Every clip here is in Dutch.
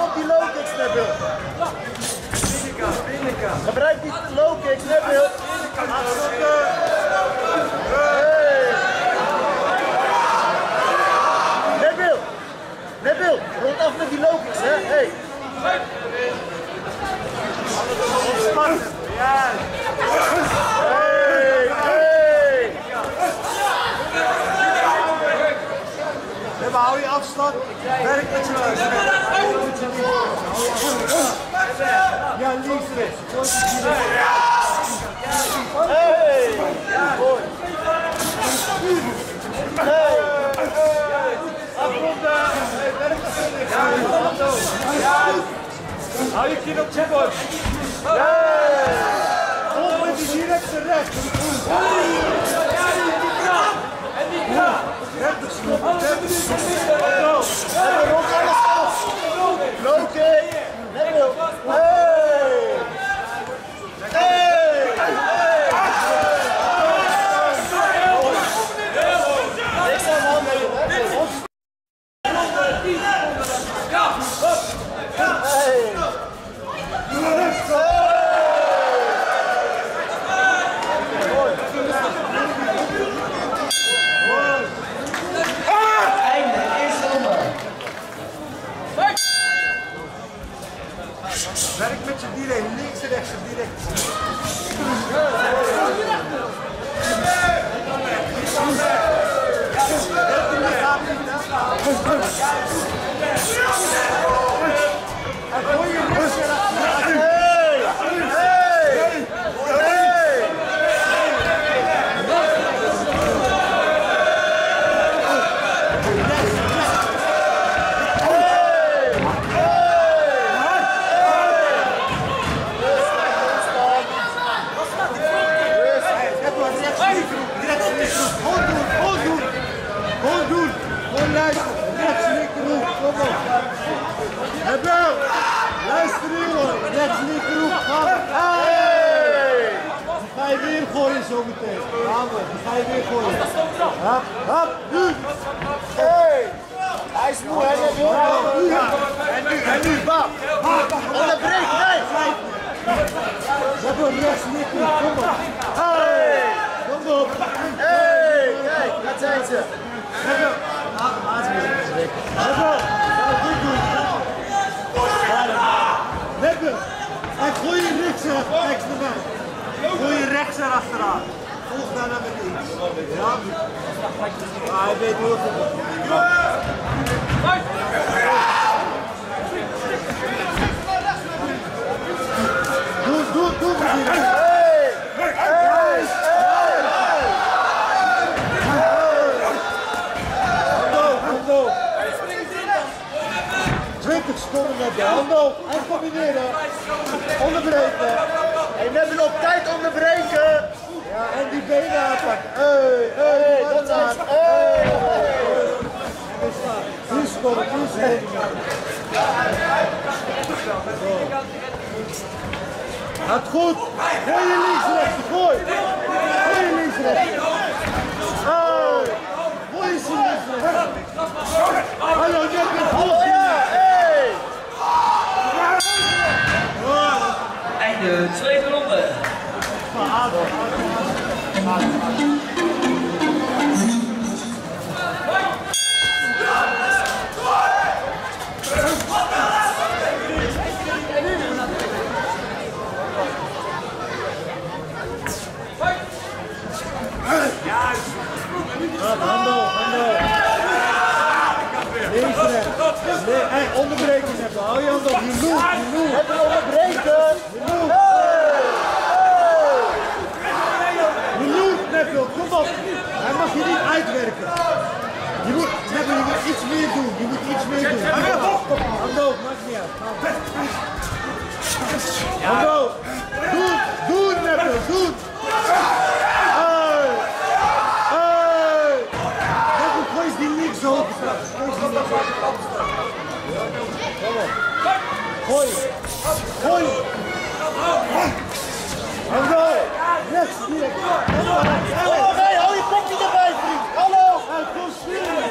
op die low Nabil. Gebruik die Nabil. Hey! Nabil! Nabil, rond af met die low hè? Hey! Hey! Hey! Even hou je afstand. Werk met je neus. Ja, links, rechts. Hey! Mooi. Hey! Hou je kin op je borst. Volg met die directe rechts. 30 stoppen, 30 stoppen. En zometeen. Gaan we, die ga je weer gooien. Hap, hap, nu. Hey! Hij is moe, hè, Nabil? Ja. En nu, en nu, bam. Onderbreek, nee! Hebel, rechts, linkerhoek, kom op. Hey! Kom op. Hey! Kijk, dat zijn ze. Ga goed doen. Hebel, en gooi je rechts, er- rechts naar mij. Gooi erachteraan. Volg daarna met links. Ja? Ah, hij weet heel goed. Doe, doe, doe, meneer. Hey! Hey! Hando, hando. 20 seconden met de hando. En combineren. Onderbreken. Hey, Nabil, op tijd onderbreken! Ja, en die benen aanpakken. Hey, hey, Hey, dat ze. Hey! Gaat goed. Gooi je links rechts. Gooi je links rechts. Hey. Gooi je ze links rechts. Hallo, net met Oh goed. ja! Hey! Einde, tweede ronde. Hando, hando. Links rechts. Nee, hey, onderbreken even. Hou je hand op. Je je onderbreken! Je. Hey! Je loop, Neville, kom op. Hij mag je werken. Je moet, Neville, je moet iets meer doen. Je moet iets meer doen. Hoog, maakt niet uit. Handen hoog. Doen, doen Neville, doen. Hey. Hey. Neville, gooi eens die links zo hoog. Gooi eens die links hoog. Kom op. Gooi. Gooi. Handen hoog. Rechts, direct. Handen hoog. Oh, nee, hou je kopje erbij, vriend. Hallo. Hey, kom sneller.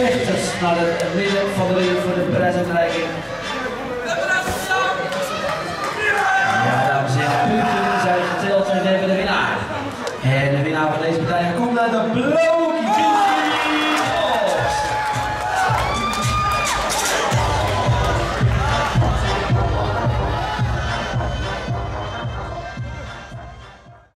Vechters naar het midden van de ring voor de prijsuitreiking. Ja, dames en heren, punten zijn geteld en we de winnaar. En de winnaar van deze partij komt uit de blauwe